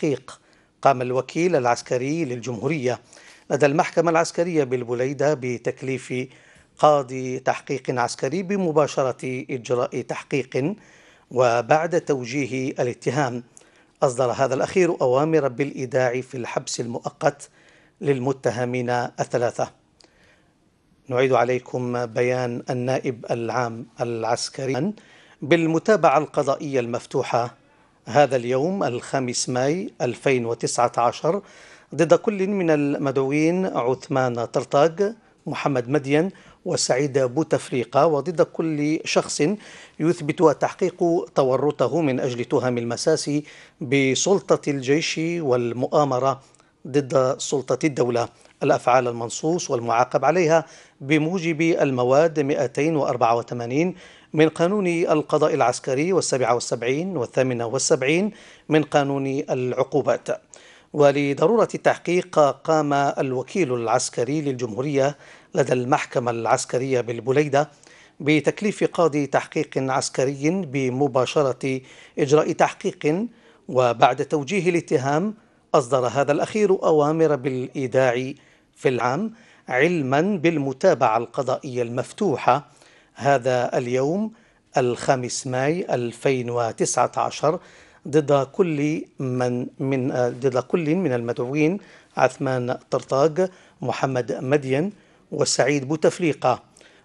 تحقيق قام الوكيل العسكري للجمهورية لدى المحكمة العسكرية بالبليدة بتكليف قاضي تحقيق عسكري بمباشرة إجراء تحقيق وبعد توجيه الاتهام. أصدر هذا الأخير أوامر بالإيداع في الحبس المؤقت للمتهمين الثلاثة. نعيد عليكم بيان النائب العام العسكري بالمتابعة القضائية المفتوحة هذا اليوم الخامس ماي 2019 ضد كل من المدعوين عثمان طرطاق محمد مدين وسعيد بوتفليقة وضد كل شخص يثبت التحقيق تورطه من أجل تهم المساس بسلطة الجيش والمؤامرة ضد سلطة الدولة. الأفعال المنصوص والمعاقب عليها بموجب المواد 284 من قانون القضاء العسكري والسابعة والسبعين والثامنة والسبعين من قانون العقوبات. ولضرورة التحقيق قام الوكيل العسكري للجمهورية لدى المحكمة العسكرية بالبليدة بتكليف قاضي تحقيق عسكري بمباشرة إجراء تحقيق وبعد توجيه الاتهام أصدر هذا الأخير أوامر بالإيداع في العام علما بالمتابعة القضائية المفتوحة. هذا اليوم الخامس ماي 2019 ضد كل من من ضد كل من المدعوين عثمان طرطاق محمد مدين وسعيد بوتفليقة.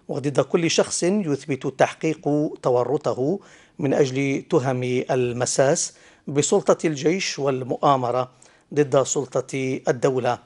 وضد كل شخص يثبت التحقيق تورطه من أجل تهم المساس بسلطة الجيش والمؤامرة ضد سلطة الدولة.